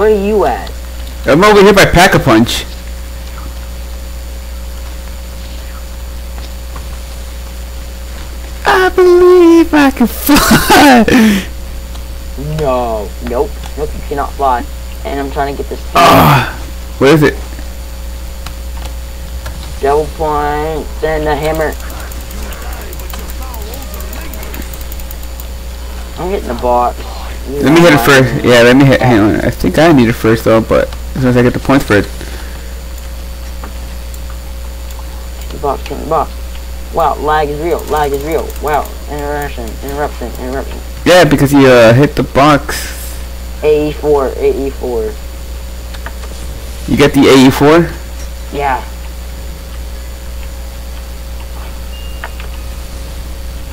Where are you at? I'm over here by Pack-a-Punch. I believe I can fly. No. Nope. Nope, you cannot fly. And I'm trying to get this Ah, what is it? double point and the hammer. I'm getting the box. Let me hit it first. Yeah, let me hit. Hang on. I think I need it first though, but as soon as I get the points for it. The box, get the box. Wow, lag is real. Lag is real. Wow, interruption, interruption, interruption. Yeah, because you uh, hit the box. AE4, AE4. You get the AE4. Yeah.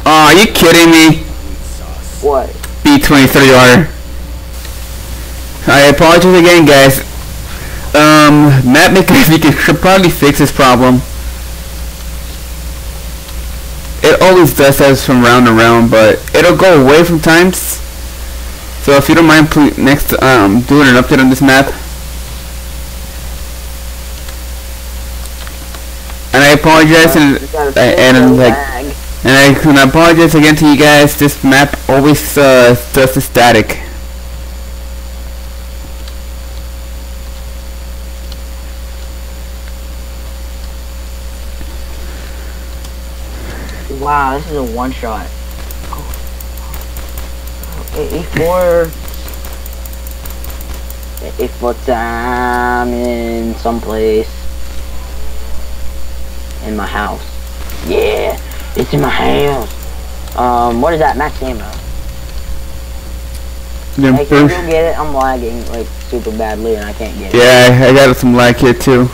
Oh, are you kidding me? What? B23R. I apologize again, guys. Um, Matt McAfee should probably fix this problem. It always does that from round to round, but it'll go away from times. So if you don't mind, please next um doing an update on this map. And I apologize and You gotta I- fix and, like. And I can apologize again to you guys. This map always uh, does the static. Wow, this is a one shot. AE4. AE4 time in someplace. In my house. Yeah, it's in my house. Um, what is that? Max ammo. Then Hey, can you first- go get it? I'm lagging like super badly and I can't get it. yeah, I got some lag here too.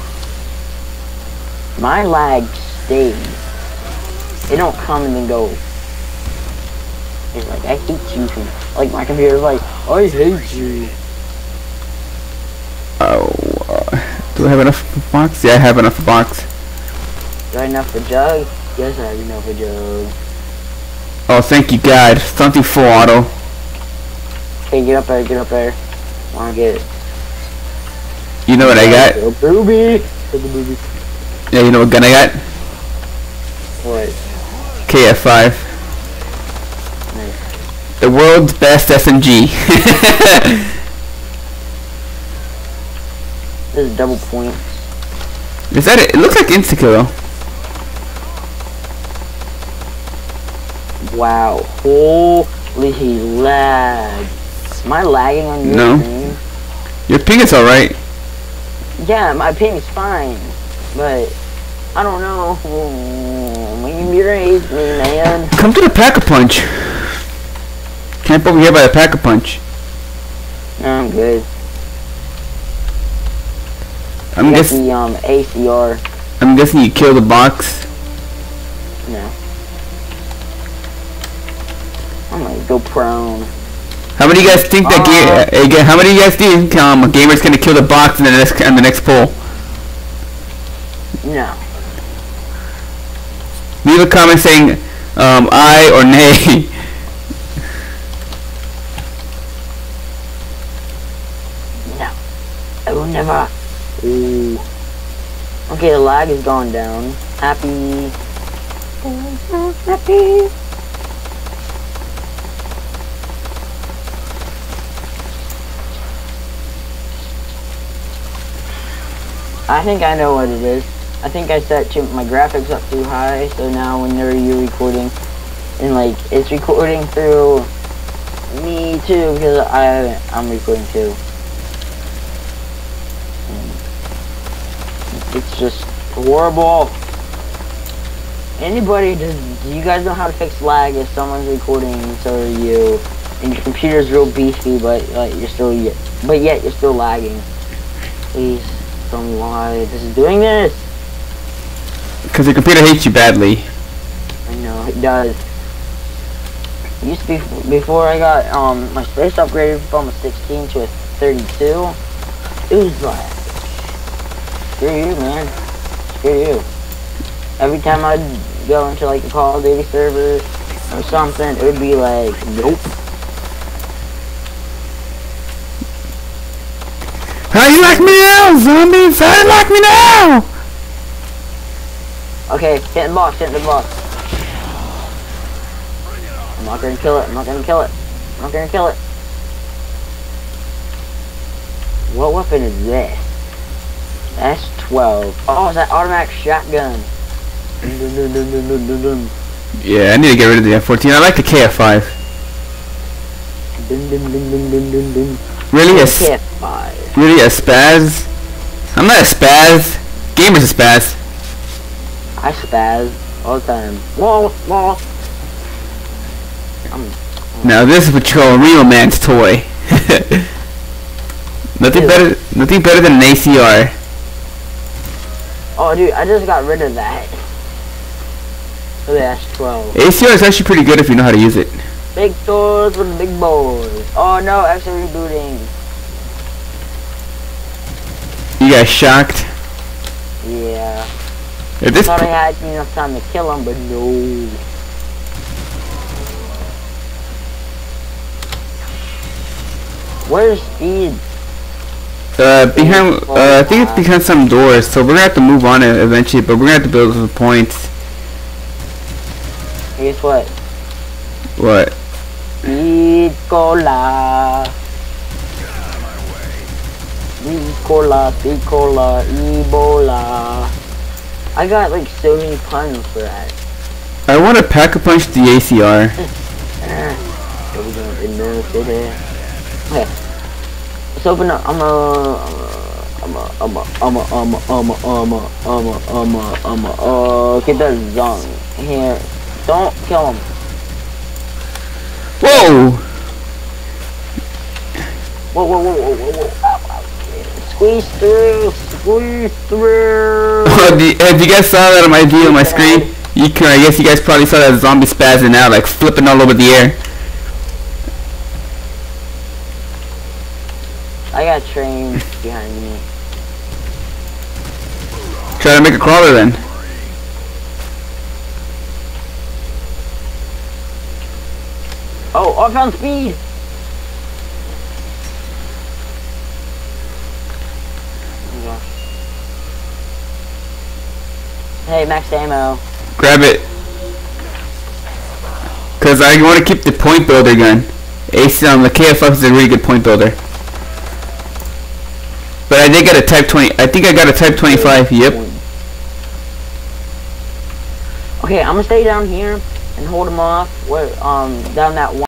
My lag stays. It don't come and then go. It's like, I hate you. Like, my computer's like, I hate you. Oh, uh, do I have enough box? Yeah, I have enough box. Got enough for Jug? Yes, I have enough for Jug. Oh, thank you, God. Something full auto. Hey, get up there, get up there. Wanna get it. You know what I got? Go booby! Go booby. Yeah, you know what gun I got? What? KF5. The world's best SMG. This is double point. Is that it? It looks like insta-kill though. Wow. Holy lag. Am I lagging on your No. screen? Your ping is alright. Yeah, my ping is fine. But, I don't know. My computer hates me, man. Come to the Pack-a-Punch. Camp over here by the Pack-a-Punch. No, I'm good. I'm guessing. the um ACR. I'm guessing you killed the box. No. I'm gonna go prone. How many of you guys think that Uh, ga- uh. How many of you guys think um, a gamer's gonna kill the box in the next in the next poll? No. Leave a comment saying um, aye or nay. No. I will never. Ooh. Okay, the lag is gone down. Happy. Happy. I think I know what it is. I think I set my graphics up too high, so now whenever you're recording, and like it's recording through me too because I I'm recording too. It's just horrible. Anybody, does do you guys know how to fix lag if someone's recording so are you, and your computer's real beefy, but like you're still, ye- but yet you're still lagging. Please me why this is doing this. Because your computer hates you badly. I know it does. It used to be before I got um my space upgraded from a 16 to a 32. It was like screw you, man. Screw you. Every time I'd go into like a Call of Duty server or something, it would be like, nope. How you like me now, zombies? How you like me now? Okay, hit the box, hit the box. I'm not gonna kill it, I'm not gonna kill it. I'm not gonna kill it. What weapon is this? S12. Oh, it's that automatic shotgun. Yeah, I need to get rid of the F14. I like the KF5. Dun, dun, dun, dun, dun, dun, dun. Really a, s- KF5. Really a spaz? I'm not a spaz. Gamer's a spaz. I spaz all the time. Whoa, whoa. I'm Now this is what you call a real man's toy. nothing better, nothing better than an ACR. Oh, dude, I just got rid of that. Look at that, 12. ACR is actually pretty good if you know how to use it. Big toys with big boys. Oh no, actually rebooting. You guys shocked? Yeah. This Thought I had enough time to kill him, but no. Where's speed? uh, behind, uh, I think it's behind some doors, so we're gonna have to move on eventually, but we're gonna have to build some points. Guess what? What? Speed cola. Cola, cola, Ebola. I got like so many puns for that. I want to pack a punch the ACR. Here we go, in the city. Okay. Let's open up. I'm a. I'm a. I'm a. I'm a. I'm a. I'm a. I'm a. I'm a. I'm a. Uh, get that zong here. Don't kill him. Whoa! Whoa, whoa, whoa, whoa, whoa, whoa. Squeeze through. Squeeze through. If you guys saw that on my view on my screen, you can. I guess you guys probably saw that zombie spazzing out, like flipping all over the air. I got train behind me. Try to make a crawler then. Oh, I found speed. Hey, max ammo. Grab it. Cause I want to keep the point builder gun. Ace um, the KF5 is a really good point builder. But I did get a Type 20. I think I got a Type 25. Yep. Okay, I'm gonna stay down here and hold him off. Where, um, down that one.